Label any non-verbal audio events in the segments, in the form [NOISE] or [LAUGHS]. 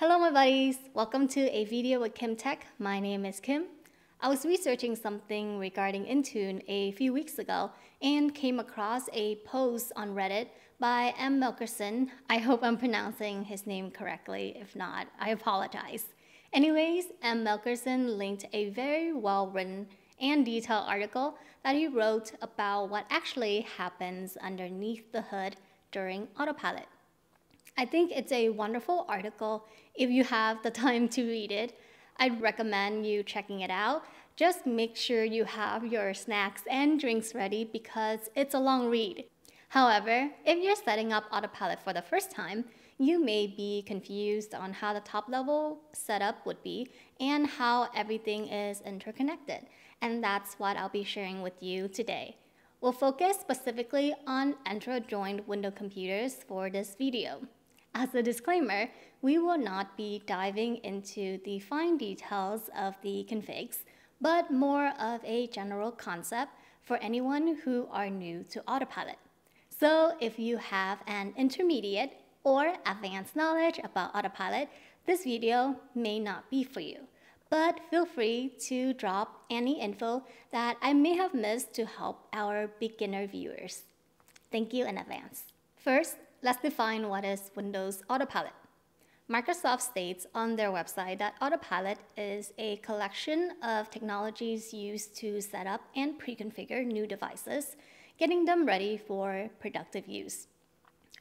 Hello my buddies, welcome to a video with Kim Tech. My name is Kim. I was researching something regarding Intune a few weeks ago and came across a post on Reddit by M. Melkersen. I hope I'm pronouncing his name correctly. If not, I apologize. Anyways, M. Melkersen linked a very well written and detailed article that he wrote about what actually happens underneath the hood during autopilot. I think it's a wonderful article if you have the [LAUGHS] time to read it. I'd recommend you checking it out. Just make sure you have your snacks and drinks ready because it's a long read. However, if you're setting up Autopilot for the first time, you may be confused on how the top level setup would be and how everything is interconnected. And that's what I'll be sharing with you today. We'll focus specifically on Entra joined window computers for this video. As a disclaimer, we will not be diving into the fine details of the configs, but more of a general concept for anyone who are new to Autopilot. So if you have an intermediate or advanced knowledge about Autopilot, this video may not be for you. But feel free to drop any info that I may have missed to help our beginner viewers. Thank you in advance. First, let's define what is Windows Autopilot. Microsoft states on their website that Autopilot is a collection of technologies used to set up and pre-configure new devices, getting them ready for productive use.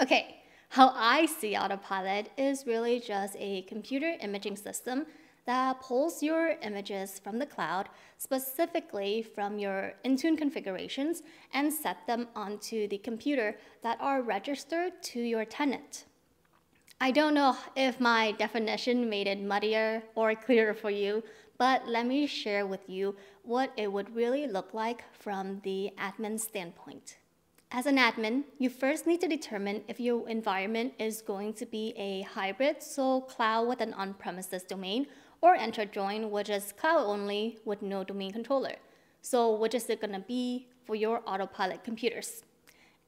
Okay, how I see Autopilot is really just a computer imaging system that pulls your images from the cloud, specifically from your Intune configurations, and set them onto the computer that are registered to your tenant. I don't know if my definition made it muddier or clearer for you, but let me share with you what it would really look like from the admin standpoint. As an admin, you first need to determine if your environment is going to be a hybrid, so cloud with an on-premises domain, or Entra join, which is cloud only with no domain controller. So what is it gonna be for your autopilot computers?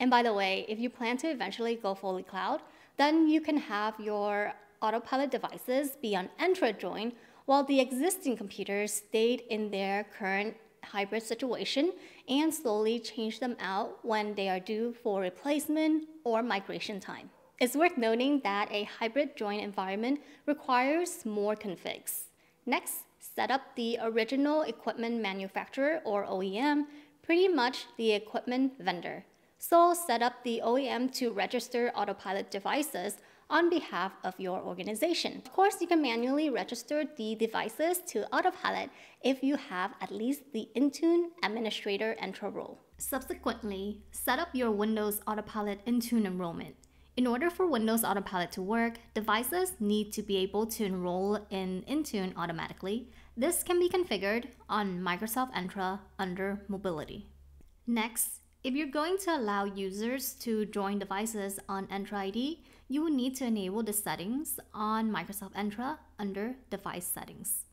And by the way, if you plan to eventually go fully cloud, then you can have your autopilot devices be on Entra join while the existing computers stayed in their current hybrid situation and slowly change them out when they are due for replacement or migration time. It's worth noting that a hybrid join environment requires more configs. Next, set up the original equipment manufacturer or OEM, pretty much the equipment vendor. So set up the OEM to register autopilot devices on behalf of your organization. Of course, you can manually register the devices to Autopilot if you have at least the Intune administrator Entra role. Subsequently, set up your Windows Autopilot Intune enrollment. In order for Windows Autopilot to work, devices need to be able to enroll in Intune automatically. This can be configured on Microsoft Entra under Mobility. Next, if you're going to allow users to join devices on Entra ID, you will need to enable the settings on Microsoft Entra under Device Settings.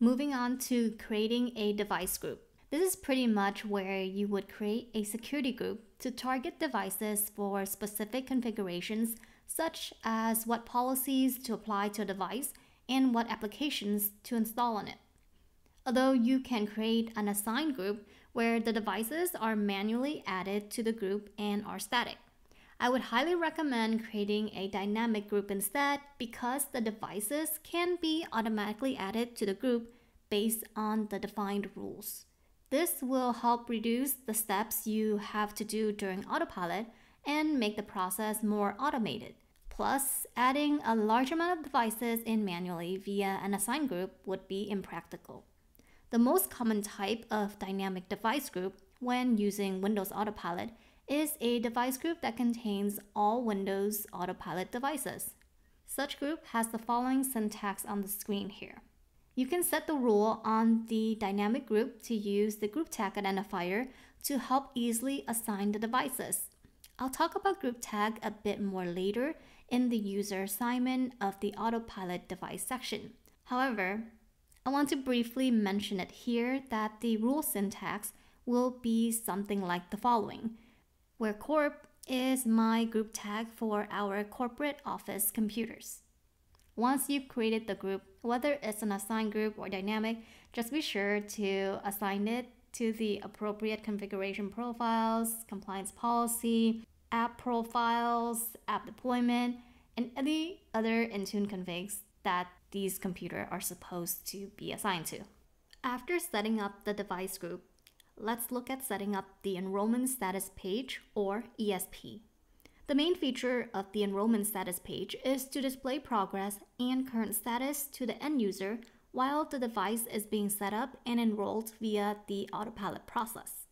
Moving on to creating a device group. This is pretty much where you would create a security group to target devices for specific configurations, such as what policies to apply to a device and what applications to install on it. Although you can create an assigned group where the devices are manually added to the group and are static. I would highly recommend creating a dynamic group instead because the devices can be automatically added to the group based on the defined rules. This will help reduce the steps you have to do during autopilot and make the process more automated. Plus, adding a large amount of devices in manually via an assigned group would be impractical. The most common type of dynamic device group when using Windows Autopilot is a device group that contains all Windows Autopilot devices. Such group has the following syntax on the screen here. You can set the rule on the dynamic group to use the group tag identifier to help easily assign the devices. I'll talk about group tag a bit more later in the user assignment of the autopilot device section. However, I want to briefly mention it here that the rule syntax will be something like the following, where corp is my group tag for our corporate office computers. Once you've created the group, whether it's an assigned group or dynamic, just be sure to assign it to the appropriate configuration profiles, compliance policy, app profiles, app deployment, and any other Intune configs that these computers are supposed to be assigned to. After setting up the device group, let's look at setting up the enrollment status page or ESP. The main feature of the enrollment status page is to display progress and current status to the end user while the device is being set up and enrolled via the autopilot process.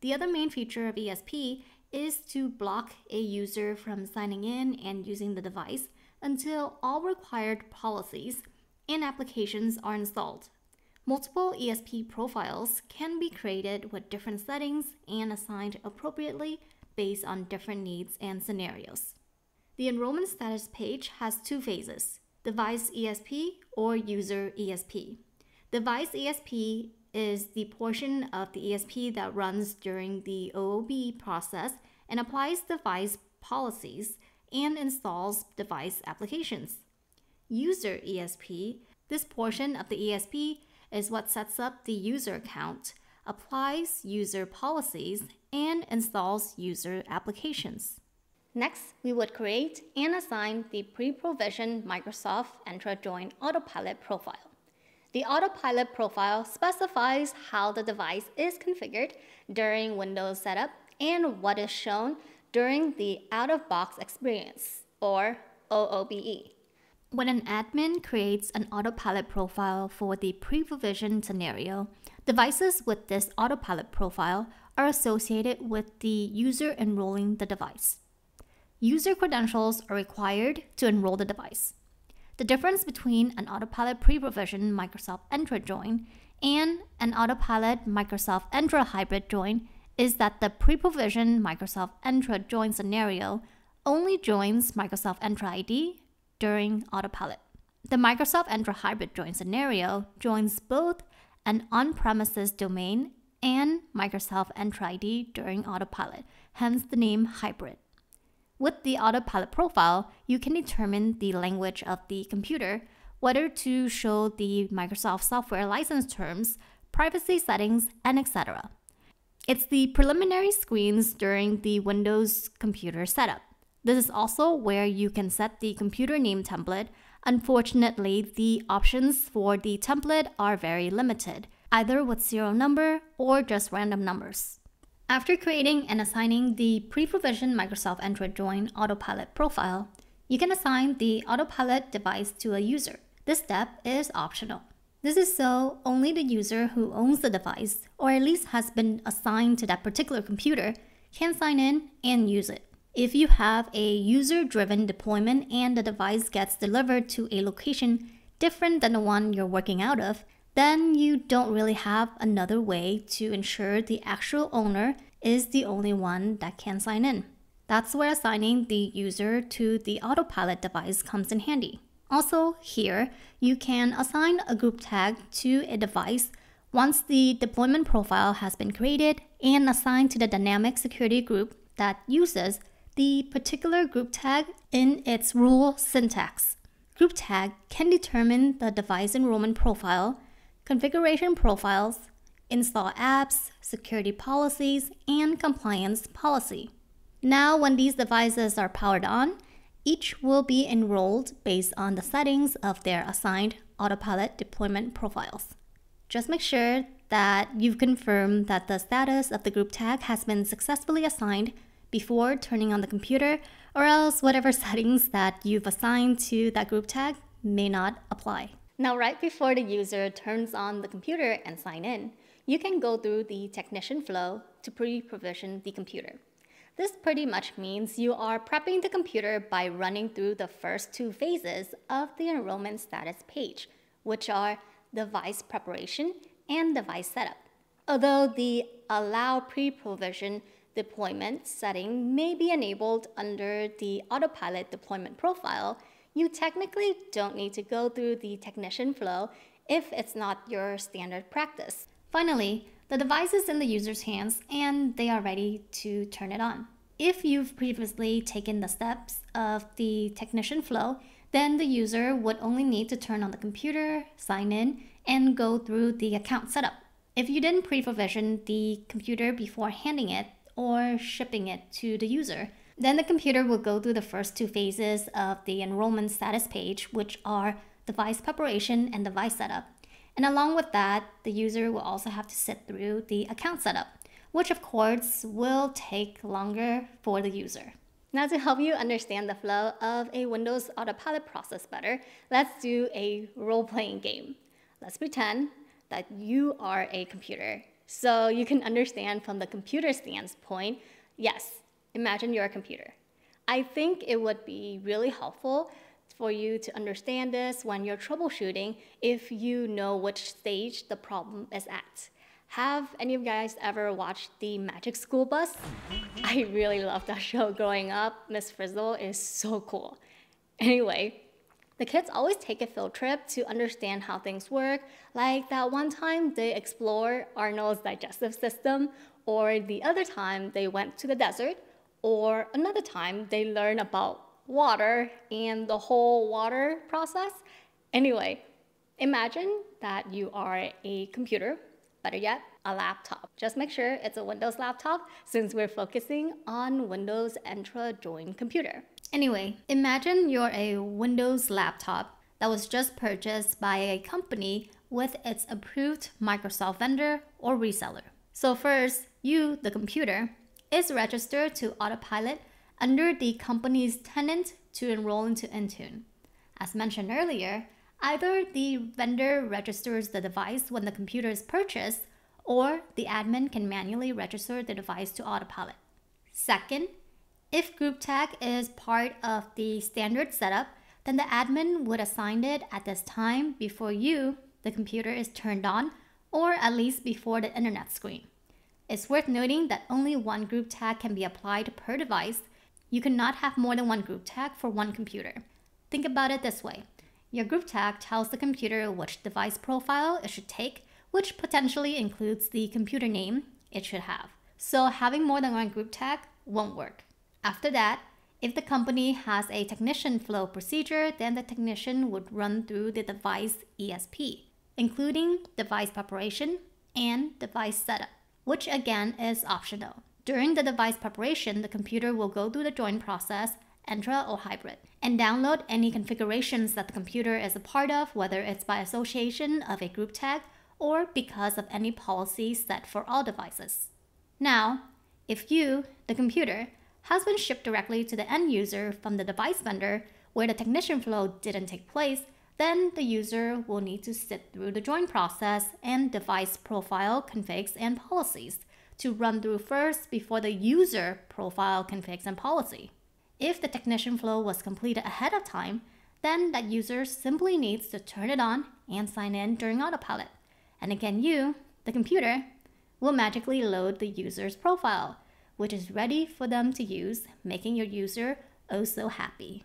The other main feature of ESP is to block a user from signing in and using the device until all required policies and applications are installed. Multiple ESP profiles can be created with different settings and assigned appropriately based on different needs and scenarios. The enrollment status page has two phases device ESP or user ESP. Device ESP is the portion of the ESP that runs during the OOB process and applies device policies and installs device applications. User ESP, this portion of the ESP is what sets up the user account, applies user policies, and installs user applications. Next, we would create and assign the pre-provisioned Microsoft Entra Join Autopilot profile. The Autopilot profile specifies how the device is configured during Windows setup and what is shown during the out-of-box experience, or OOBE. When an admin creates an autopilot profile for the pre-provisioned scenario, devices with this autopilot profile are associated with the user enrolling the device. User credentials are required to enroll the device. The difference between an autopilot pre-provision Microsoft Entra join and an autopilot Microsoft Entra hybrid join is that the pre-provision Microsoft Entra join scenario only joins Microsoft Entra ID during autopilot. The Microsoft Entra Hybrid Join scenario joins both an on-premises domain and Microsoft Entra ID during autopilot, hence the name hybrid. With the autopilot profile, you can determine the language of the computer, whether to show the Microsoft software license terms, privacy settings, and etc. It's the preliminary screens during the Windows computer setup. This is also where you can set the computer name template. Unfortunately, the options for the template are very limited, either with serial number or just random numbers. After creating and assigning the pre-provisioned Microsoft Entra Join Autopilot profile, you can assign the Autopilot device to a user. This step is optional. This is so only the user who owns the device, or at least has been assigned to that particular computer, can sign in and use it. If you have a user-driven deployment and the device gets delivered to a location different than the one you're working out of, then you don't really have another way to ensure the actual owner is the only one that can sign in. That's where assigning the user to the autopilot device comes in handy. Also here, you can assign a group tag to a device once the deployment profile has been created and assigned to the dynamic security group that uses the particular group tag in its rule syntax. Group tag can determine the device enrollment profile, configuration profiles, install apps, security policies, and compliance policy. Now, when these devices are powered on, each will be enrolled based on the settings of their assigned autopilot deployment profiles. Just make sure that you've confirmed that the status of the group tag has been successfully assigned before turning on the computer, or else whatever [LAUGHS] settings that you've assigned to that group tag may not apply. Now, right before the user turns on the computer and sign in, you can go through the technician flow to pre-provision the computer. This pretty much means you are prepping the computer by running through the first two phases of the enrollment status page, which are device preparation and device setup. Although the allow pre-provision deployment setting may be enabled under the autopilot deployment profile, you technically don't need to go through the technician flow if it's not your standard practice. Finally, the device is in the user's hands and they are ready to turn it on. If you've previously taken the steps of the technician flow, then the user would only need to turn on the computer, sign in, and go through the account setup. If you didn't pre-provision the computer before handing it or shipping it to the user, then the computer will go through the first two phases of the enrollment status page, which are device preparation and device setup. And along with that, the user will also have to sit through the account setup, which of course will take longer for the user. Now to help you understand the flow of a Windows Autopilot process better, let's do a role-playing game. Let's pretend that you are a computer. So you can understand from the computer standpoint, yes, imagine you're a computer. I think it would be really helpful for you to understand this when you're troubleshooting if you know which stage the problem is at. Have any of you guys ever watched the Magic School Bus? I really loved that show growing up. Miss Frizzle is so cool. Anyway, the kids always take a field trip to understand how things work. Like that one time they explore Arnold's digestive system, or the other time they went to the desert, or another time they learn about water and the whole water process. Anyway, imagine that you are a computer Better yet, a laptop. Just make sure it's a Windows laptop since we're focusing on Windows Entra join computer. Anyway, imagine you're a Windows laptop that was just purchased by a company with its approved Microsoft vendor or reseller. So first, you, the computer, is registered to Autopilot under the company's tenant to enroll into Intune. As mentioned earlier, Either the vendor registers the device when the computer is purchased, or the admin can manually register the device to Autopilot. Second, if group tag is part of the standard setup, then the admin would assign it at this time before you, the computer is turned on, or at least before the internet screen. It's worth noting that only one group tag can be applied per device. You cannot have more than one group tag for one computer. Think about it this way. Your group tag tells the computer which device profile it should take, which potentially includes the computer name it should have. So having more than one group tag won't work. After that, if the company has a technician flow procedure, then the technician would run through the device ESP, including device preparation and device setup, which again is optional. During the device preparation, the computer will go through the join process Entra, or Hybrid, and download any configurations that the computer is a part of, whether it's by association of a group tag or because of any policy set for all devices. Now, if you, the computer, has been shipped directly to the end user from the device vendor where the technician flow didn't take place, then the user will need to sit through the join process and device profile configs and policies to run through first before the user profile configs and policy. If the technician flow was completed ahead of time, then that user simply needs to turn it on and sign in during autopilot. And again, you, the computer, will magically load the user's profile, which is ready for them to use, making your user oh so happy.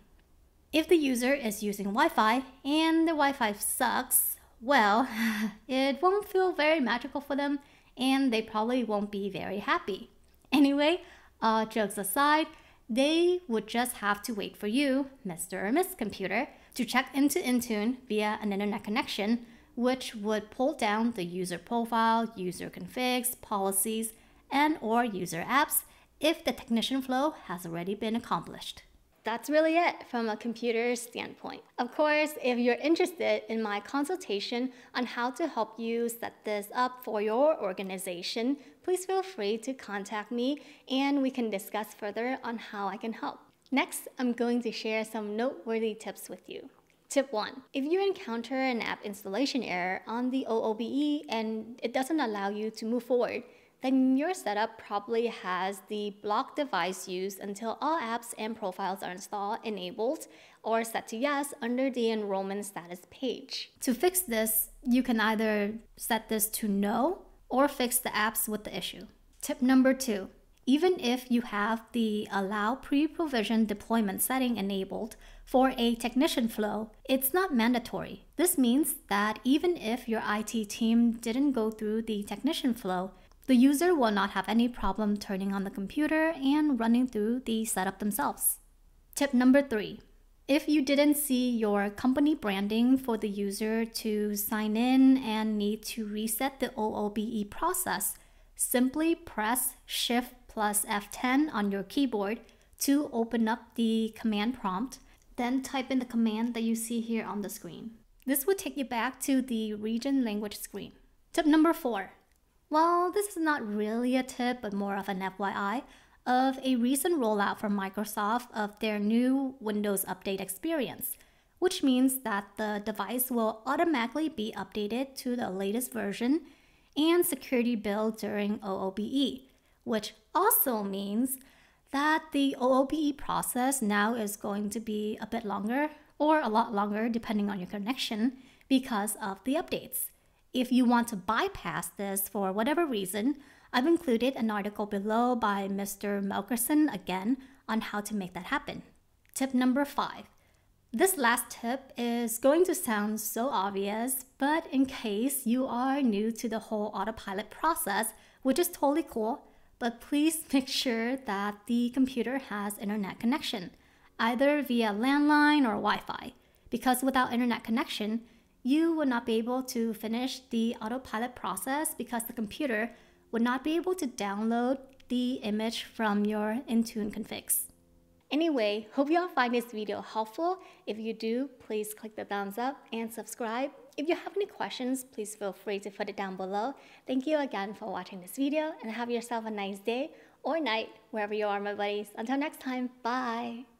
If the user is using Wi Fi and the Wi Fi sucks, well, [LAUGHS] it won't feel very magical for them and they probably won't be very happy. Anyway, uh, jokes aside, they would just have to wait for you, Mr. or Miss Computer, to check into Intune via an internet connection, which would pull down the user profile, user configs, policies, and or user apps if the technician flow has already been accomplished. That's really it from a computer standpoint. Of course, if you're interested in my consultation on how to help you set this up for your organization, please feel free to contact me and we can discuss further on how I can help. Next, I'm going to share some noteworthy tips with you. Tip 1. If you encounter an app installation error on the OOBE and it doesn't allow you to move forward, then your setup probably has the block device used until all apps and profiles are installed, enabled, or set to yes under the enrollment status page. To fix this, you can either set this to no or fix the apps with the issue. Tip number two even if you have the allow pre-provision deployment setting enabled for a technician flow, it's not mandatory. This means that even if your IT team didn't go through the technician flow, the user will not have any problem turning on the computer and running through the setup themselves. Tip number three If you didn't see your company branding for the user to sign in and need to reset the OOBE process, simply press Shift plus F10 on your keyboard to open up the command prompt, then type in the command that you see here on the screen. This will take you back to the region language screen. Tip number four. Well, this is not really a tip, but more of an FYI of a recent rollout from Microsoft of their new Windows Update experience, which means that the device will automatically be updated to the latest version and security build during OOBE, which also means that the OOBE process now is going to be a bit longer or a lot longer depending on your connection because of the updates. If you want to bypass this for whatever reason, I've included an article below by Mr. Melkersen again on how to make that happen. Tip number five. This last tip is going to sound so obvious, but in case you are new to the whole autopilot process, which is totally cool, but please [LAUGHS] make sure that the computer has internet connection, either via landline or Wi-Fi, because without internet connection, you would not be able to finish the autopilot process because the computer would not be able to download the image from your Intune configs. Anyway, hope you all find this video helpful. If you do, please click the thumbs up and subscribe. If you have any questions, please feel free to put it down below. Thank you again for watching this video and have yourself a nice day or night wherever you are, my buddies. Until next time, bye!